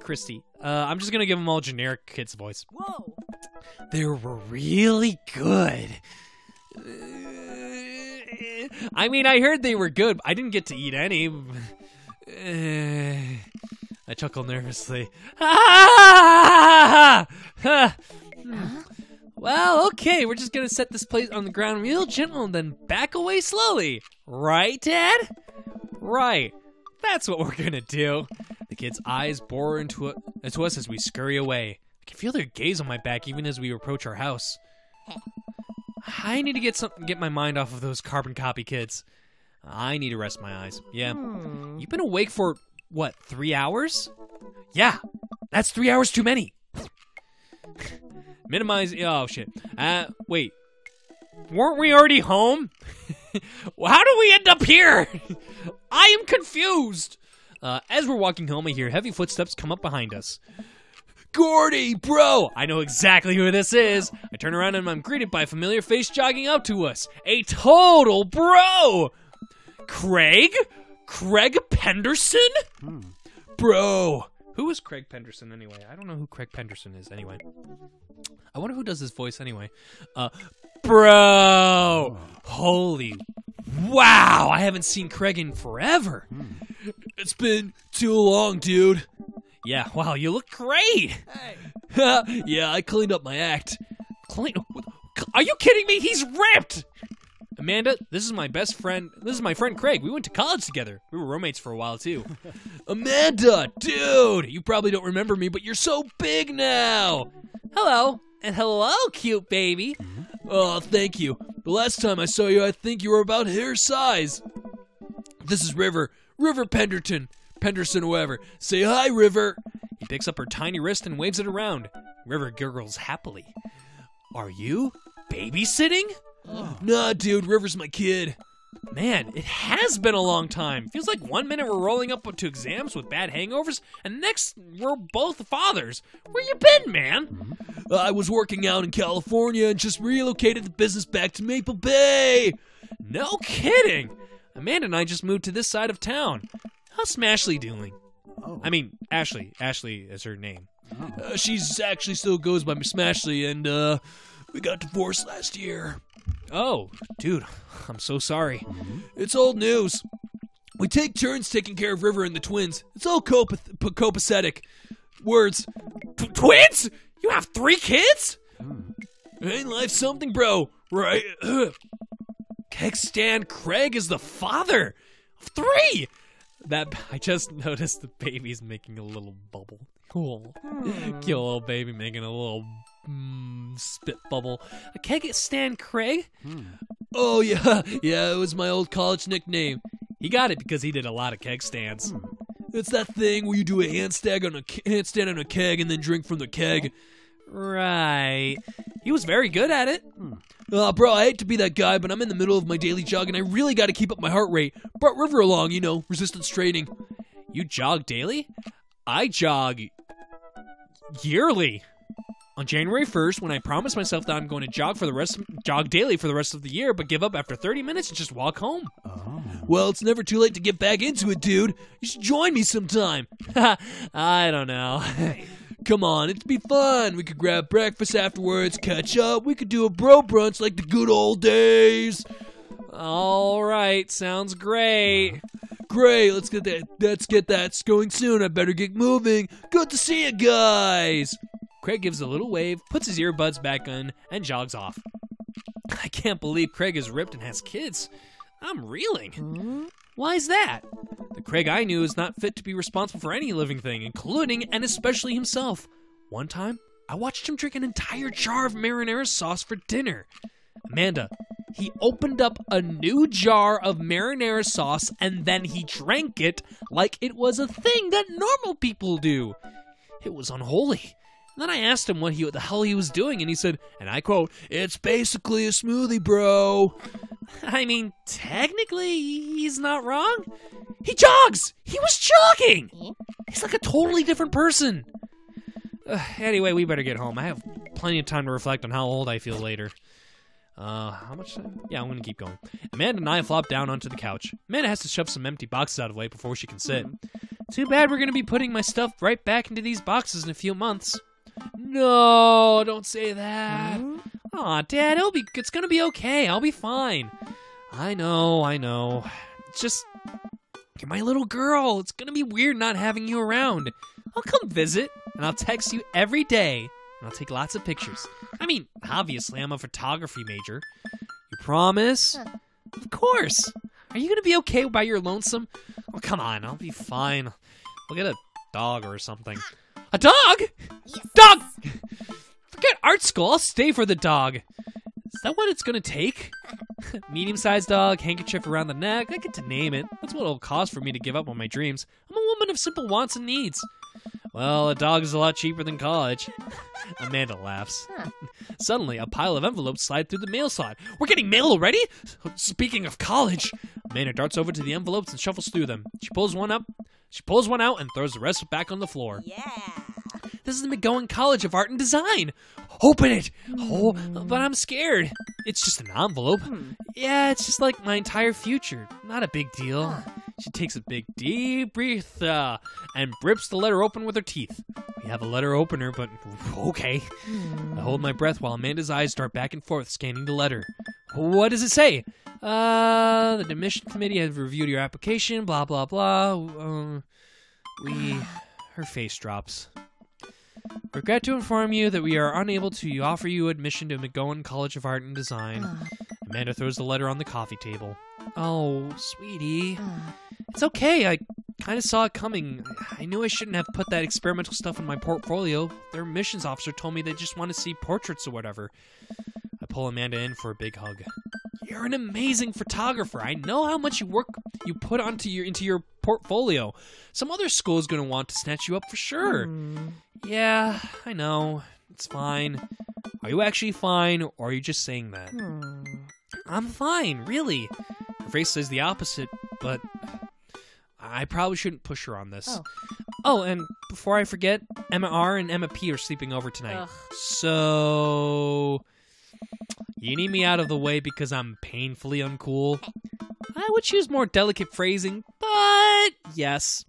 Christy. Uh, I'm just gonna give them all generic kids' voice. Whoa. They were really good. I mean, I heard they were good. I didn't get to eat any. [SIGHS] I chuckle nervously. [LAUGHS] Well, okay, we're just gonna set this plate on the ground real gentle and then back away slowly. Right, Dad? Right. That's what we're gonna do. The kid's eyes bore into, it, into us as we scurry away. I can feel their gaze on my back even as we approach our house. I need to get some get my mind off of those carbon copy kids. I need to rest my eyes. Yeah. Hmm. You've been awake for what, three hours? Yeah. That's three hours too many. [LAUGHS] Minimize oh shit. Uh wait. Weren't we already home? [LAUGHS] How do we end up here? [LAUGHS] I am confused. Uh, as we're walking home, I hear heavy footsteps come up behind us. Gordy, bro! I know exactly who this is. I turn around and I'm greeted by a familiar face jogging up to us. A total bro! Craig? Craig Penderson? Bro. Who is Craig Penderson anyway? I don't know who Craig Penderson is anyway. I wonder who does his voice anyway. Uh, bro! Holy wow! I haven't seen Craig in forever. It's been too long, dude. Yeah, wow, you look great. Hey. [LAUGHS] yeah, I cleaned up my act. Clean? Are you kidding me? He's ripped. Amanda, this is my best friend. This is my friend Craig. We went to college together. We were roommates for a while too. [LAUGHS] Amanda, dude, you probably don't remember me, but you're so big now. Hello, and hello, cute baby. Oh, thank you. The last time I saw you, I think you were about hair size. This is River. River Penderton. Penderson, whoever. Say hi, River. He picks up her tiny wrist and waves it around. River gurgles happily. Are you babysitting? Nah, dude, River's my kid. Man, it has been a long time. Feels like one minute we're rolling up to exams with bad hangovers, and next we're both fathers. Where you been, man? I was working out in California and just relocated the business back to Maple Bay. No kidding. Amanda and I just moved to this side of town. How's Smashley doing? I mean, Ashley. Ashley is her name. Uh, she's actually still goes by Smashley, and uh, we got divorced last year. Oh, dude, I'm so sorry. It's old news. We take turns taking care of River and the twins. It's all copacetic. Words. T- twins? You have three kids? Ain't life something, bro? Right? Keg Stan Craig is the father of three. That [LAUGHS] I just noticed the baby's making a little bubble. Cool. Hmm. Cute little baby making a little mm, spit bubble. Uh, a keg at Stan Craig? Hmm. Oh yeah, [LAUGHS] yeah. It was my old college nickname. He got it because he did a lot of keg stands. Hmm. It's that thing where you do a handstand on a handstand on a keg and then drink from the keg. Right. He was very good at it. Uh, bro, I hate to be that guy, but I'm in the middle of my daily jog and I really got to keep up my heart rate. Brought River along, you know, resistance training. You jog daily? I jog yearly. On January 1st, when I promised myself that I'm going to jog for the rest jog daily for the rest of the year, but give up after 30 minutes and just walk home. Well, it's never too late to get back into it, dude. You should join me sometime. [LAUGHS] I don't know. [LAUGHS] Come on, it'd be fun. We could grab breakfast afterwards, catch up. We could do a bro brunch like the good old days. All right, sounds great. Great, let's get that. Let's get that going soon. I better get moving. Good to see you guys. Craig gives a little wave, puts his earbuds back on, and jogs off. [LAUGHS] I can't believe Craig is ripped and has kids. I'm reeling. Hmm? Why is that? The Craig I knew is not fit to be responsible for any living thing, including and especially himself. One time, I watched him drink an entire jar of marinara sauce for dinner. Amanda, he opened up a new jar of marinara sauce and then he drank it like it was a thing that normal people do. It was unholy. Then I asked him what he what the hell he was doing, and he said, and I quote, It's basically a smoothie, bro. [LAUGHS] I mean, technically, he's not wrong. He jogs! He was jogging! He's like a totally different person. Ugh, [SIGHS] anyway, we better get home. I have plenty of time to reflect on how old I feel later. Uh, how much time? Yeah, I'm gonna keep going. Amanda and I flop down onto the couch. Amanda has to shove some empty boxes out of the way before she can sit. Too bad we're gonna be putting my stuff right back into these boxes in a few months. No, don't say that. Aw, Dad, it'll be it's gonna be okay. I'll be fine. I know, I know. It's just you're my little girl. It's gonna be weird not having you around. I'll come visit and I'll text you every day and I'll take lots of pictures. I mean, obviously I'm a photography major. You promise? Of course. Are you gonna be okay by your lonesome? Oh come on, I'll be fine. We'll get a dog or something. A dog? Dog! Forget art school. I'll stay for the dog. Is that what it's gonna take? [LAUGHS] Medium sized dog, handkerchief around the neck. I get to name it. That's what it'll cost for me to give up on my dreams. I'm a woman of simple wants and needs. Well, a dog is a lot cheaper than college. [LAUGHS] Amanda laughs. Suddenly, a pile of envelopes slide through the mail slot. We're getting mail already? [LAUGHS] Speaking of college, Amanda darts over to the envelopes and shuffles through them. She pulls one up, she pulls one out, and throws the rest back on the floor. Yeah. This is the McGowan College of Art and Design. Open it. Oh, but I'm scared. It's just an envelope. Yeah, it's just like my entire future. Not a big deal. She takes a big deep breath uh, and rips the letter open with her teeth. We have a letter opener, but okay. I hold my breath while Amanda's eyes start back and forth scanning the letter. What does it say? Uh, the admission committee has reviewed your application. Blah blah blah. Um, we. Her face drops. Regret to inform you that we are unable to offer you admission to McGowan College of Art and Design. Uh. Amanda throws the letter on the coffee table. Oh, sweetie. Uh. It's okay. I kind of saw it coming. I knew I shouldn't have put that experimental stuff in my portfolio. Their admissions officer told me they just want to see portraits or whatever. Pull Amanda in for a big hug. You're an amazing photographer. I know how much you work you put onto your into your portfolio. Some other school is going to want to snatch you up for sure. Hmm. Yeah, I know. It's fine. Are you actually fine, or are you just saying that? Hmm. I'm fine, really. Her face says the opposite, but I probably shouldn't push her on this. Oh. Oh, and before I forget, Emma R and Emma P are sleeping over tonight. Ugh. So you need me out of the way because I'm painfully uncool. I would choose more delicate phrasing, but yes.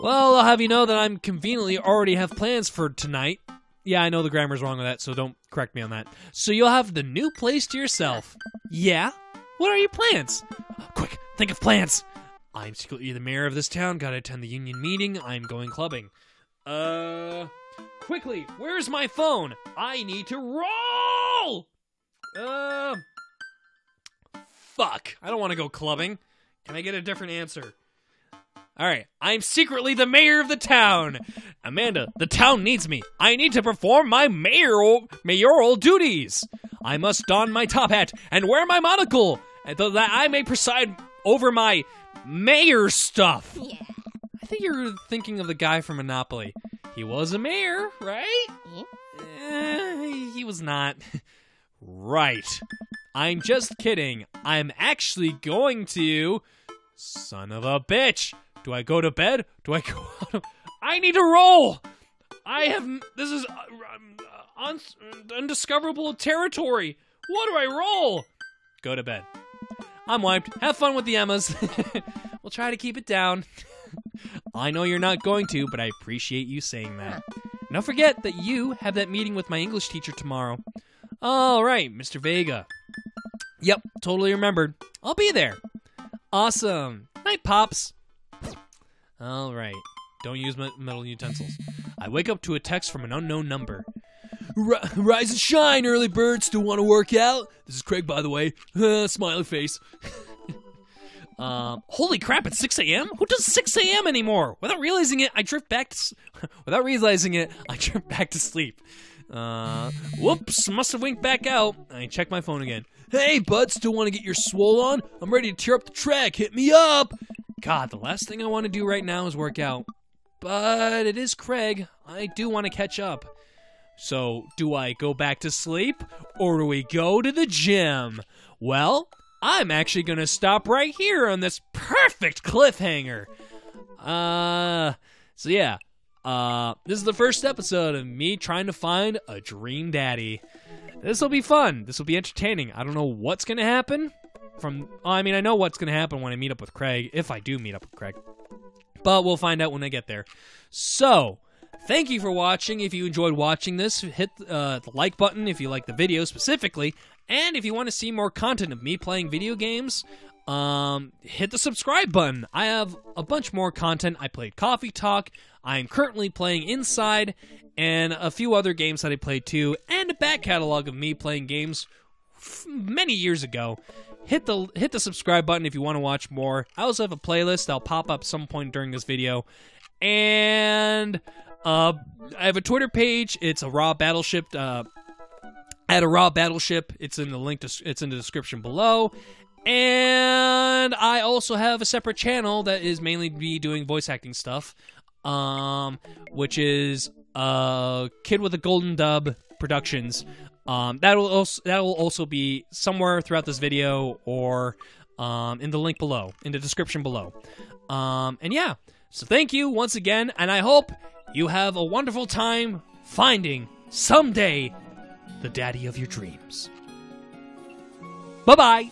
Well, I'll have you know that I'm conveniently already have plans for tonight. Yeah, I know the grammar's wrong with that, so don't correct me on that. So you'll have the new place to yourself. Yeah? What are your plans? Quick, think of plans. I'm secretly the mayor of this town. Gotta attend the union meeting. I'm going clubbing. Uh, quickly, where's my phone? I need to roll. Uh, fuck. I don't want to go clubbing. Can I get a different answer? All right, I'm secretly the mayor of the town. Amanda, the town needs me. I need to perform my mayoral mayoral duties. I must don my top hat and wear my monocle, so that I may preside over my mayor stuff. Yeah. Think you're thinking of the guy from Monopoly. He was a mayor, right? Eh, he was not. right. I'm just kidding. I'm actually going to. Son of a bitch. Do I go to bed? Do I go [LAUGHS] out? I need to roll. I have. This is uh, um, uh, un- undiscoverable territory. What do I roll? Go to bed. I'm wiped. Have fun with the Emmas. [LAUGHS] we'll try to keep it down. [LAUGHS] I know you're not going to, but I appreciate you saying that. Don't forget that you have that meeting with my English teacher tomorrow. All right, Mr. Vega. Yep, totally remembered. I'll be there. Awesome. Night, Pops. All right. Don't use metal utensils. I wake up to a text from an unknown number. Rise and shine, early birds. Still want to work out? This is Craig, by the way. [LAUGHS] Smiley face. [LAUGHS] Um, holy crap! It's 6 a.m. Who does 6 a.m. anymore? Without realizing it, I drift back. To, [LAUGHS] without realizing it, I drift back to sleep. Uh, whoops! Must have winked back out. I check my phone again. Hey, bud. Still want to get your swole on? I'm ready to tear up the track. Hit me up. God, the last thing I want to do right now is work out. But it is Craig. I do want to catch up. So, do I go back to sleep or do we go to the gym? Well, I'm actually going to stop right here on this perfect cliffhanger. Uh, so yeah. Uh, this is the first episode of me trying to find a dream daddy. This will be fun. This will be entertaining. I don't know what's going to happen from I mean I know what's going to happen when I meet up with Craig if I do meet up with Craig. But we'll find out when I get there. So, thank you for watching. If you enjoyed watching this, hit uh, the like button if you like the video specifically, and if you want to see more content of me playing video games, um, hit the subscribe button. I have a bunch more content. I played Coffee Talk. I am currently playing Inside and a few other games that I played too, and a back catalog of me playing games many years ago. Hit the hit the subscribe button if you want to watch more. I also have a playlist that'll pop up some point during this video, and uh, I have a Twitter page. It's a raw battleship. Uh, at a raw battleship. It's in the link. To, it's in the description below. And I also have a separate channel that is mainly me doing voice acting stuff, um, which is uh, Kid with a Golden Dub Productions. Um, that will also that will also be somewhere throughout this video or um, in the link below, in the description below. Um, and yeah, so thank you once again, and I hope you have a wonderful time finding someday the daddy of your dreams. Bye bye.